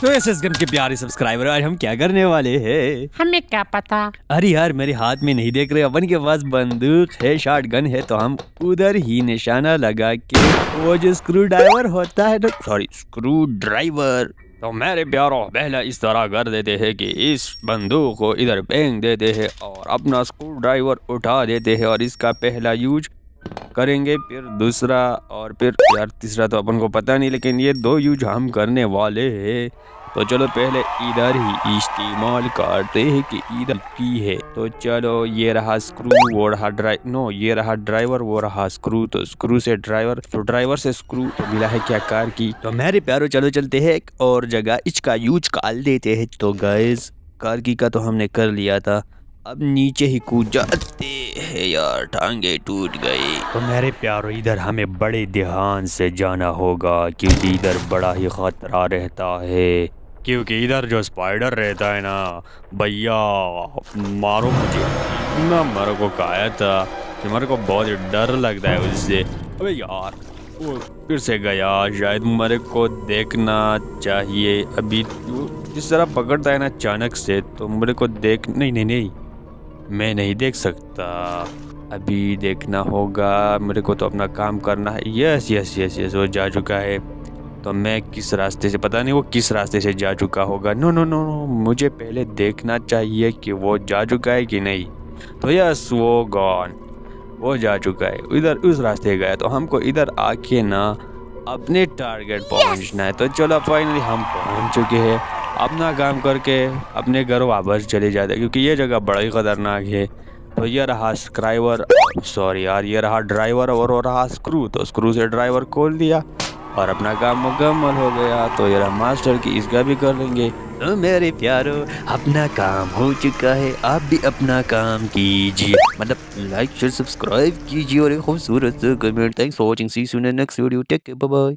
तो S S के प्यारे सब्सक्राइबर आज हम क्या करने वाले हैं? हमें क्या पता? अरे यार मेरे हाथ में नहीं देख रहे अपन के पास बंदूक है शॉट गन है तो हम उधर ही निशाना लगा के वो जो स्क्रू ड्राइवर होता है ना सॉरी स्क्रू ड्राइवर तो मेरे प्यारो पहला इस तरह कर देते हैं कि इस बंदूक को इधर फेंक देते हैं और अपना स्क्रू ड्राइवर उठा देते हैं और इसका पहला यूज़ करेंगे, फिर दूसरा और फिर यार तीसरा तो अपन को पता नहीं, लेकिन ये दो यूज़ हम करने वाले हैं। तो चलो पहले इधर ही इस्तेमाल करते हैं कि इधर की है। तो चलो ये रहा स्क्रू वो रहा ड्राइव नो ये रहा ड्राइवर वो रहा स्क्रू तो स्क्रू से ड्राइवर तो ड्राइवर से स्क्रू तो मिला है क्या कार की? तो मेरे प्यारो, चलो चलते हैं और जगह, इसका यूज़ काल देते हैं। तो गैस कार की का तो हमने कर लिया था। अब नीचे ही कूद जाते हैं यार, टांगे टूट गई तो मेरे प्यारो, इधर हमें बड़े ध्यान से जाना होगा क्योंकि इधर बड़ा ही खतरा रहता है। क्योंकि इधर जो स्पाइडर रहता है ना, भैया, मारो मुझे। ना मेरे को कहा था कि मेरे को बहुत डर लगता है उससे। अबे यार, वो फिर से गया। शायद मेरे को देखना चाहिए। अभी जिस तरह पकड़ता है ना अचानक से तो मेरे को देख नहीं नहीं नहीं। मैं नहीं देख सकता। अभी देखना होगा। मेरे को तो अपना काम करना है। यस यस यस यस वो जा चुका है। तो मैं किस रास्ते से पता नहीं वो किस रास्ते से जा चुका होगा। नो नो नो नो मुझे पहले देखना चाहिए कि वो जा चुका है कि नहीं। तो यस वो गॉन वो जा चुका है। इधर उस रास्ते गया। तो हमको इधर आके ना अपने टारगेट पहुँचना है। तो चलो फाइनली हम पहुँच चुके हैं। अपना काम करके अपने घर वापस चले जाते क्योंकि ये जगह बड़ा ही ख़तरनाक है। तो ये रहा स्क्राइवर सॉरी यार, ये रहा ड्राइवर और वो रहा स्क्रू तो स्क्रू से ड्राइवर खोल दिया और अपना काम मुकम्मल हो गया। तो ये रहा मास्टर की इसका भी कर लेंगे। तो मेरे प्यारो, अपना काम हो चुका है, आप भी अपना काम कीजिए। मतलब लाइक शेयर सब्सक्राइब कीजिए और एक खूबसूरत comment thanks for watching see you next video take bye